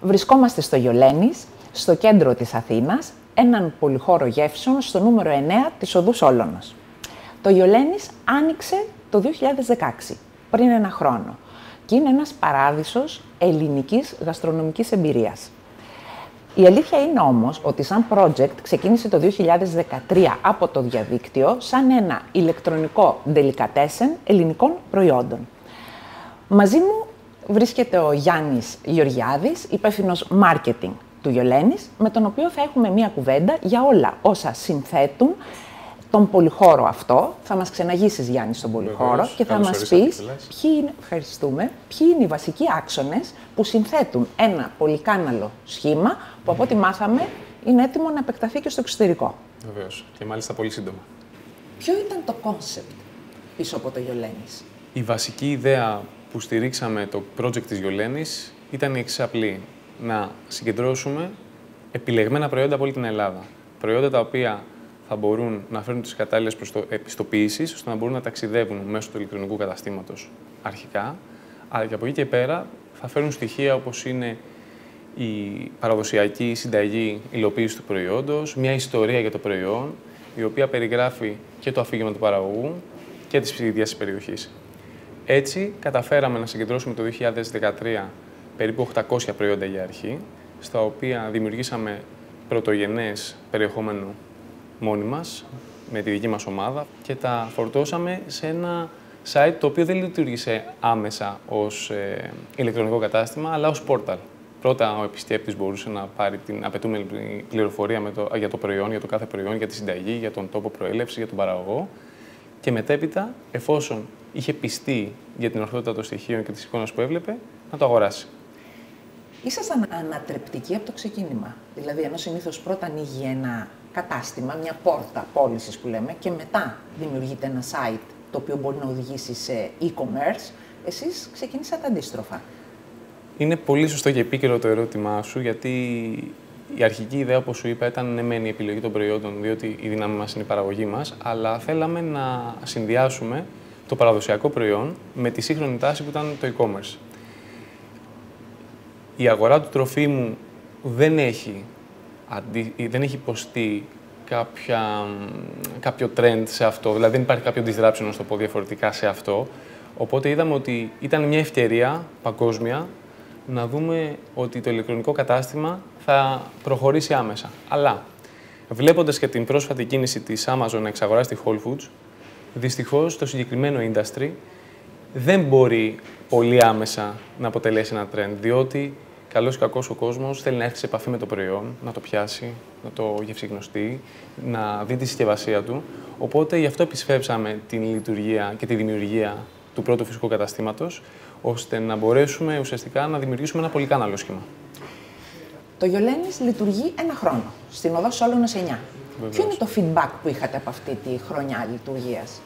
Βρισκόμαστε στο Γιολένης, στο κέντρο της Αθήνας, έναν πολυχώρο γεύσεων στο νούμερο 9 της Οδούς Όλωνος. Το Γιολένης άνοιξε το 2016, πριν ένα χρόνο, και είναι ένας παράδεισος ελληνικής γαστρονομικής εμπειρίας. Η αλήθεια είναι όμως ότι σαν project ξεκίνησε το 2013 από το διαδίκτυο σαν ένα ηλεκτρονικό delicatessen ελληνικών προϊόντων. Μαζί μου βρίσκεται ο Γιάννης Γεωργιάδης, υπεύθυνος marketing του Γιολένης, με τον οποίο θα έχουμε μία κουβέντα για όλα όσα συνθέτουν τον πολυχώρο αυτό. Θα μας ξεναγήσεις Γιάννη στον πολυχώρο και θα μας πεις ποιοι είναι, ευχαριστούμε, ποιοι είναι οι βασικοί άξονες που συνθέτουν ένα πολυκάναλο σχήμα που από ό,τι μάθαμε είναι έτοιμο να επεκταθεί και στο εξωτερικό. Βεβαίως. Και μάλιστα πολύ σύντομα. Ποιο ήταν το concept πίσω από το Yoleni's. Η βασική ιδέα που στηρίξαμε το project της Yoleni's ήταν η εξής απλή. Να συγκεντρώσουμε επιλεγμένα προϊόντα από όλη την Ελλάδα. Προϊόντα τα οποία θα μπορούν να φέρουν τις κατάλληλες επιστοποιήσεις, ώστε να μπορούν να ταξιδεύουν μέσω του ηλεκτρονικού καταστήματος αρχικά, αλλά και από εκεί και πέρα θα φέρουν στοιχεία όπως είναι η παραδοσιακή συνταγή υλοποίησης του προϊόντος, μια ιστορία για το προϊόν, η οποία περιγράφει και το αφήγημα του παραγωγού και της ίδιας της περιοχής. Έτσι, καταφέραμε να συγκεντρώσουμε το 2013 περίπου 800 προϊόντα για αρχή, στα οποία δημιουργήσαμε πρωτογενές περιεχόμενο μόνοι μας, με τη δική μας ομάδα και τα φορτώσαμε σε ένα site το οποίο δεν λειτουργήσε άμεσα ως ε, ηλεκτρονικό κατάστημα, αλλά ως πόρταλ. Πρώτα ο επισκέπτης μπορούσε να πάρει την απαιτούμενη πληροφορία με το, για το προϊόν, για το κάθε προϊόν, για τη συνταγή, για τον τόπο προέλευσης, για τον παραγωγό και μετέπειτα, εφόσον είχε πιστεί για την ορθότητα των στοιχείων και τη εικόνα που έβλεπε, να το αγοράσει. Ήσασταν ανατρεπτικοί από το ξεκίνημα. Δηλαδή, ενώ συνήθως πρώτα ανοίγει ένα κατάστημα, μια πόρτα πώλησης που λέμε, και μετά δημιουργείται ένα site το οποίο μπορεί να οδηγήσει σε e-commerce, εσείς ξεκίνησατε αντίστροφα. Είναι πολύ σωστό και επίκαιρο το ερώτημά σου, γιατί η αρχική ιδέα, όπως σου είπα, ήταν ναι, μεν η επιλογή των προϊόντων, διότι η δύναμη μας είναι η παραγωγή μας, αλλά θέλαμε να συνδυάσουμε το παραδοσιακό προϊόν με τη σύγχρονη τάση που ήταν το e-commerce. Η αγορά του τροφίμου δεν έχει, δεν έχει υποστεί κάποια, κάποιο trend σε αυτό, δηλαδή δεν υπάρχει κάποιο disruption, να το πω διαφορετικά, σε αυτό. Οπότε είδαμε ότι ήταν μια ευκαιρία παγκόσμια να δούμε ότι το ηλεκτρονικό κατάστημα θα προχωρήσει άμεσα. Αλλά βλέποντας και την πρόσφατη κίνηση της Amazon να εξαγοράσει τη Whole Foods, δυστυχώς το συγκεκριμένο industry δεν μπορεί πολύ άμεσα να αποτελέσει ένα trend, διότι καλός ή κακός ο κόσμος θέλει να έρθει σε επαφή με το προϊόν, να το πιάσει, να το γευσηγνωστεί, να δει τη συσκευασία του. Οπότε γι' αυτό επισφέψαμε την λειτουργία και τη δημιουργία του πρώτου φυσικού καταστήματος, ώστε να μπορέσουμε ουσιαστικά να δημιουργήσουμε ένα πολύ καναλό σχήμα. Το Γιολένης λειτουργεί ένα χρόνο, στην οδό Σόλωνος 9. Βεβαίως. Ποιο είναι το feedback που είχατε από αυτή τη χρονιά λειτουργίας;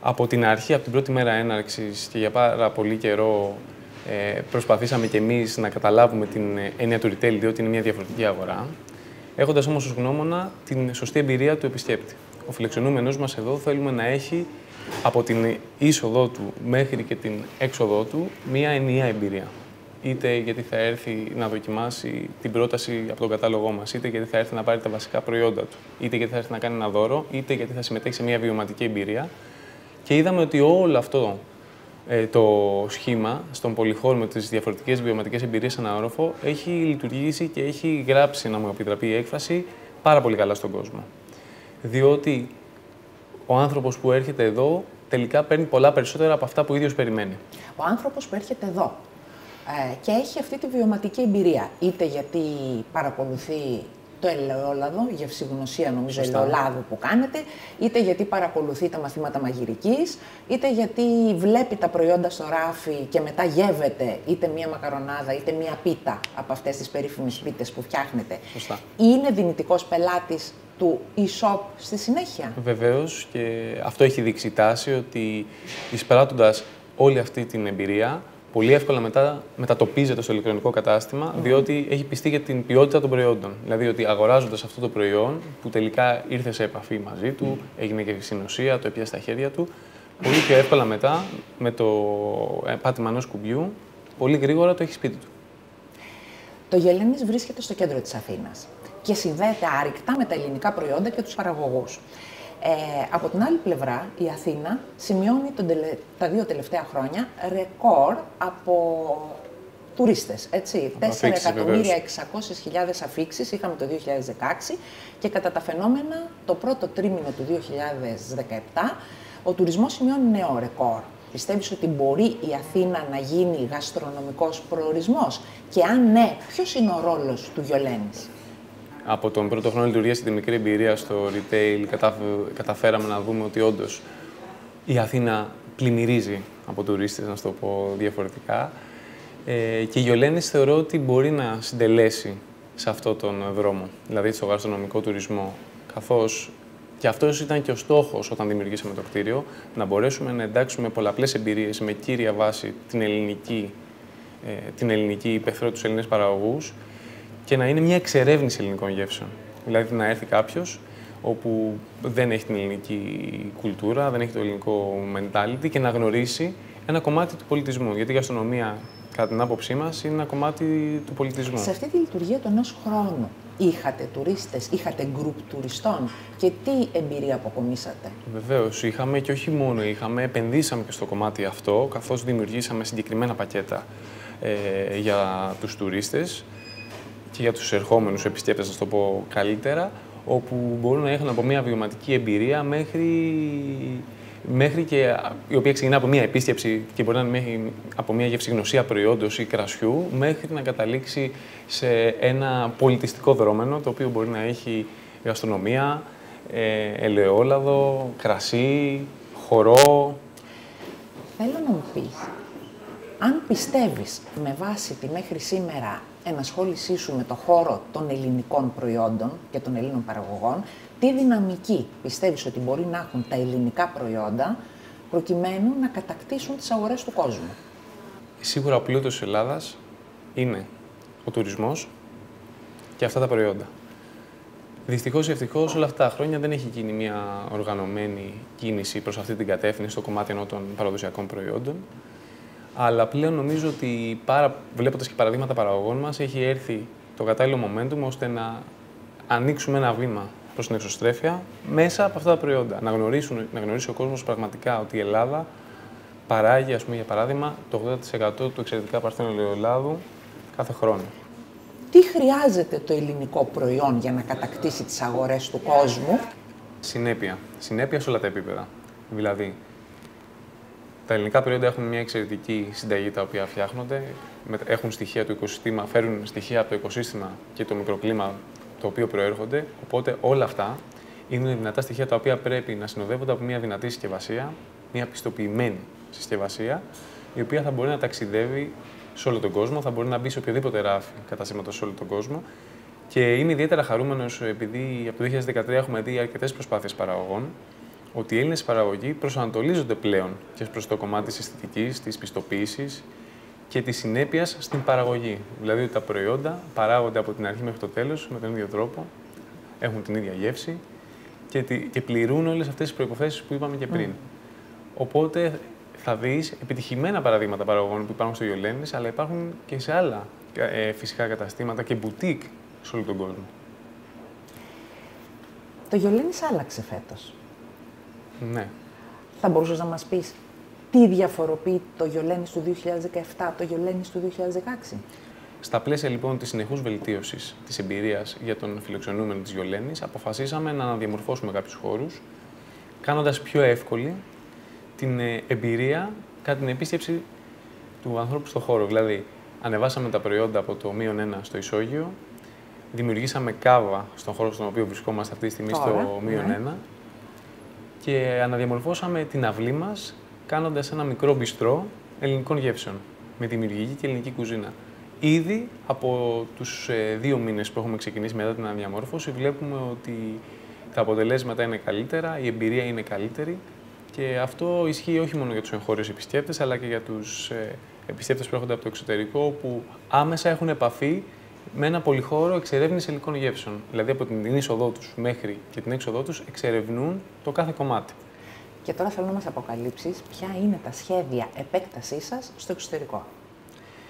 Από την αρχή, από την πρώτη μέρα έναρξης και για πάρα πολύ καιρό ε, προσπαθήσαμε κι εμείς να καταλάβουμε την έννοια του retail, διότι είναι μια διαφορετική αγορά, έχοντας όμως ως γνώμονα την σωστή εμπειρία του επισκέπτη. Ο φιλεξενούμενος μας εδώ θέλουμε να έχει από την είσοδό του μέχρι και την έξοδό του μία ενιαία εμπειρία. Είτε γιατί θα έρθει να δοκιμάσει την πρόταση από τον κατάλογό μας, είτε γιατί θα έρθει να πάρει τα βασικά προϊόντα του, είτε γιατί θα έρθει να κάνει ένα δώρο, είτε γιατί θα συμμετέχει σε μια βιωματική εμπειρία. Και είδαμε ότι όλο αυτό ε, το σχήμα στον πολυχώρο με τις διαφορετικές βιωματικές εμπειρίες ένα όροφο έχει λειτουργήσει και έχει γράψει, να μου επιτραπεί η έκφραση, πάρα πολύ καλά στον κόσμο. Διότι ο άνθρωπος που έρχεται εδώ τελικά παίρνει πολλά περισσότερα από αυτά που ο ίδιος περιμένει. Ο άνθρωπος που έρχεται εδώ ε, και έχει αυτή τη βιωματική εμπειρία, είτε γιατί παρακολουθεί το ελαιόλαδο, γευσηγνωσία νομίζω ελαιολάδου που κάνετε, είτε γιατί παρακολουθεί τα μαθήματα μαγειρικής, είτε γιατί βλέπει τα προϊόντα στο ράφι και μετά γεύεται είτε μία μακαρονάδα είτε μία πίτα από αυτές τις περίφημες πίτες που φτιάχνετε. Σωστά. Είναι δυνητικός πελάτης του e-shop στη συνέχεια; Βεβαίως και αυτό έχει δείξει τάση ότι εισπράττοντας όλη αυτή την εμπειρία πολύ εύκολα μετά μετατοπίζεται στο ηλεκτρονικό κατάστημα, διότι έχει πιστεί για την ποιότητα των προϊόντων. Δηλαδή ότι αγοράζοντας αυτό το προϊόν, που τελικά ήρθε σε επαφή μαζί του, έγινε και στην ουσία, το έπιασε στα χέρια του, πολύ πιο εύκολα μετά με το πάτημα ενός κουμπιού, πολύ γρήγορα το έχει σπίτι του. Το Γελένης βρίσκεται στο κέντρο της Αθήνας και συνδέεται άρρηκτα με τα ελληνικά προϊόντα και τους παραγωγούς. Ε, από την άλλη πλευρά, η Αθήνα σημειώνει τον τα δύο τελευταία χρόνια ρεκόρ από τουρίστες, έτσι. 4.600.000 αφήξεις είχαμε το 2016 και κατά τα φαινόμενα το πρώτο τρίμηνο του 2017 ο τουρισμός σημειώνει νέο ρεκόρ. Πιστεύεις ότι μπορεί η Αθήνα να γίνει γαστρονομικός προορισμός; Και αν ναι, ποιος είναι ο ρόλος του Γιολένης; Από τον πρώτο χρόνο λειτουργίας και τη μικρή εμπειρία στο retail καταφέραμε να δούμε ότι όντως η Αθήνα πλημμυρίζει από τουρίστες, να το πω διαφορετικά. Ε, και η Γιολένης θεωρώ ότι μπορεί να συντελέσει σε αυτό τον δρόμο, δηλαδή στο γαστρονομικό τουρισμό, καθώς και αυτός ήταν και ο στόχος όταν δημιουργήσαμε το κτίριο, να μπορέσουμε να εντάξουμε πολλαπλές εμπειρίες με κύρια βάση την ελληνική, ε, την ελληνική υπεθρό τους Έλληνες παραγωγούς και να είναι μια εξερεύνηση ελληνικών γεύσεων. Δηλαδή να έρθει κάποιος όπου δεν έχει την ελληνική κουλτούρα, δεν έχει το ελληνικό mentality και να γνωρίσει ένα κομμάτι του πολιτισμού. Γιατί η γαστρονομία, κατά την άποψή μας, είναι ένα κομμάτι του πολιτισμού. Σε αυτή τη λειτουργία του ενός χρόνου, είχατε τουρίστες, είχατε γκρουπ τουριστών και τι εμπειρία αποκομίσατε; Βεβαίως, είχαμε και όχι μόνο, είχαμε, επενδύσαμε και στο κομμάτι αυτό, καθώς δημιουργήσαμε συγκεκριμένα πακέτα ε, για τους τουρίστες και για τους ερχόμενους επισκέπτες, να το πω καλύτερα, όπου μπορούν να έχουν από μια βιωματική εμπειρία μέχρι μέχρι και η οποία ξεκινά από μια επίσκεψη και μπορεί να είναι από μια γευσηγνωσία προϊόντος ή κρασιού, μέχρι να καταλήξει σε ένα πολιτιστικό δρόμενο, το οποίο μπορεί να έχει γαστρονομία, ε, ελαιόλαδο, κρασί, χορό. Θέλω να μου πεις, αν πιστεύεις με βάση τη μέχρι σήμερα ενασχόλησή σου με το χώρο των ελληνικών προϊόντων και των Ελλήνων παραγωγών, τι δυναμική πιστεύεις ότι μπορεί να έχουν τα ελληνικά προϊόντα προκειμένου να κατακτήσουν τις αγορές του κόσμου; Σίγουρα ο πλούτος της Ελλάδας είναι ο τουρισμός και αυτά τα προϊόντα. Δυστυχώς ή ευτυχώς όλα αυτά τα χρόνια δεν έχει γίνει μια οργανωμένη κίνηση προς αυτή την κατεύθυνση στο κομμάτι ενώ των παραδοσιακών προϊόντων. Αλλά πλέον νομίζω ότι βλέποντας και παραδείγματα παραγωγών μας, έχει έρθει το κατάλληλο momentum ώστε να ανοίξουμε ένα βήμα προς την εξωστρέφεια μέσα από αυτά τα προϊόντα. Να, γνωρίσουν, να γνωρίσει ο κόσμος πραγματικά ότι η Ελλάδα παράγει, ας πούμε, για παράδειγμα, το 80% του εξαιρετικά παρθένου ελαιολάδου κάθε χρόνο. Τι χρειάζεται το ελληνικό προϊόν για να κατακτήσει τις αγορές του κόσμου; Συνέπεια. Συνέπεια σε όλα τα επίπεδα. Δηλαδή, τα ελληνικά προϊόντα έχουν μια εξαιρετική συνταγή τα οποία φτιάχνονται, έχουν στοιχεία του οικοσύστημα, φέρουν στοιχεία από το οικοσύστημα και το μικροκλίμα το οποίο προέρχονται. Οπότε όλα αυτά είναι δυνατά στοιχεία τα οποία πρέπει να συνοδεύονται από μια δυνατή συσκευασία, μια πιστοποιημένη συσκευασία, η οποία θα μπορεί να ταξιδεύει σε όλο τον κόσμο, θα μπορεί να μπει σε οποιοδήποτε ράφι καταστήματος σε όλο τον κόσμο. Και είμαι ιδιαίτερα χαρούμενος επειδή από το 2013 έχουμε δει αρκετές προσπάθειες παραγωγών ότι οι Έλληνες παραγωγοί προσανατολίζονται πλέον και προς το κομμάτι της αισθητικής, της πιστοποίησης και της συνέπειας στην παραγωγή. Δηλαδή ότι τα προϊόντα παράγονται από την αρχή μέχρι το τέλος με τον ίδιο τρόπο, έχουν την ίδια γεύση και, και πληρούν όλες αυτές τις προποθέσει που είπαμε και πριν. Οπότε θα δεις επιτυχημένα παραδείγματα παραγωγών που υπάρχουν στο Γιολένη, αλλά υπάρχουν και σε άλλα ε, φυσικά καταστήματα και μπουτίκ σε όλο τον κόσμο. Το Γιολένης άλλαξε φέτος. Ναι. Θα μπορούσες να μας πεις τι διαφοροποιεί το Γιολένης του 2017 από το Γιολένης του 2016. Στα πλαίσια λοιπόν της συνεχούς βελτίωσης της εμπειρίας για τον φιλοξενούμενο της Γιολένης, αποφασίσαμε να αναδιαμορφώσουμε κάποιους χώρους, κάνοντας πιο εύκολη την ε, εμπειρία κατά την επίσκεψη του ανθρώπου στο χώρο. Δηλαδή, ανεβάσαμε τα προϊόντα από το μείον 1 στο ισόγειο, δημιουργήσαμε κάβα στον χώρο στον οποίο βρισκόμαστε αυτή τη στιγμή στο μείον 1 ναι. Και αναδιαμορφώσαμε την αυλή μας κάνοντας ένα μικρό μπιστρό ελληνικών γεύσεων με δημιουργική και ελληνική κουζίνα. Ήδη από τους ε, δύο μήνες που έχουμε ξεκινήσει μετά την αναδιαμόρφωση, βλέπουμε ότι τα αποτελέσματα είναι καλύτερα, η εμπειρία είναι καλύτερη και αυτό ισχύει όχι μόνο για τους εγχώριους επισκέπτες, αλλά και για τους ε, επισκέπτες που έρχονται από το εξωτερικό, που άμεσα έχουν επαφή με ένα πολυχώρο εξερεύνηση ελληνικών γεύσεων. Δηλαδή από την είσοδό τους μέχρι και την έξοδό τους εξερευνούν το κάθε κομμάτι. Και τώρα θέλω να μας αποκαλύψεις ποια είναι τα σχέδια επέκτασής σας στο εξωτερικό.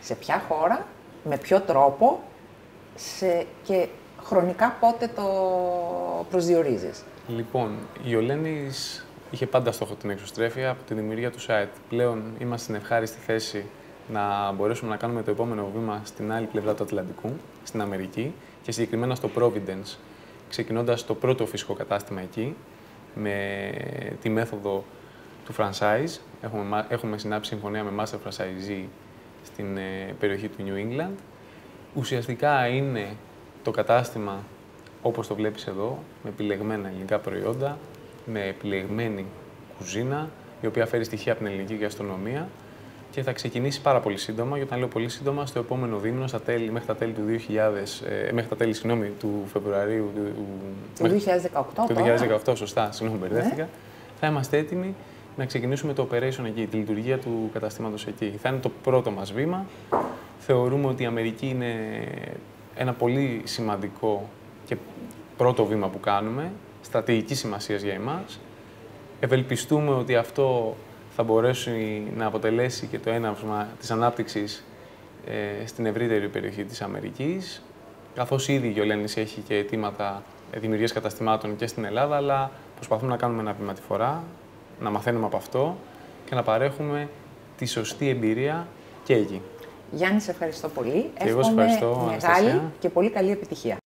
Σε ποια χώρα, με ποιο τρόπο σε... και χρονικά πότε το προσδιορίζεις. Λοιπόν, η Ολένης είχε πάντα στόχο την εξωστρέφεια από τη δημιουργία του site. Πλέον είμαστε στην ευχάριστη θέση να μπορέσουμε να κάνουμε το επόμενο βήμα στην άλλη πλευρά του Ατλαντικού, στην Αμερική και συγκεκριμένα στο Providence, ξεκινώντας το πρώτο φυσικό κατάστημα εκεί, με τη μέθοδο του franchise. Έχουμε, έχουμε συνάψει συμφωνία με Master Franchisee στην ε, περιοχή του New England. Ουσιαστικά είναι το κατάστημα όπως το βλέπεις εδώ, με επιλεγμένα ελληνικά προϊόντα, με επιλεγμένη κουζίνα, η οποία φέρει στοιχεία από την ελληνική γαστρονομία και θα ξεκινήσει πάρα πολύ σύντομα. Και όταν λέω πολύ σύντομα, στο επόμενο δίμηνο, στα τέλη, μέχρι τα τέλη του 2000, ε, μέχρι τα τέλη, συγγνώμη, του Φεβρουαρίου. Του, του 2018. Το 2018, σωστά, συγγνώμη, μπερδεύτηκα. Ναι. Θα είμαστε έτοιμοι να ξεκινήσουμε το operation εκεί, τη λειτουργία του καταστήματος εκεί. Θα είναι το πρώτο μας βήμα. Θεωρούμε ότι η Αμερική είναι ένα πολύ σημαντικό και πρώτο βήμα που κάνουμε, στρατηγική σημασίας για εμάς. Ευελπιστούμε ότι αυτό θα μπορέσει να αποτελέσει και το έναυσμα της ανάπτυξης ε, στην ευρύτερη περιοχή της Αμερικής, καθώς ήδη η Γιολένης έχει και αιτήματα δημιουργίας καταστημάτων και στην Ελλάδα, αλλά προσπαθούμε να κάνουμε ένα βήμα τη φορά, να μαθαίνουμε από αυτό και να παρέχουμε τη σωστή εμπειρία και εκεί. Γιάννη, σε ευχαριστώ πολύ. Και εγώ σε ευχαριστώ, μεγάλη και πολύ καλή επιτυχία.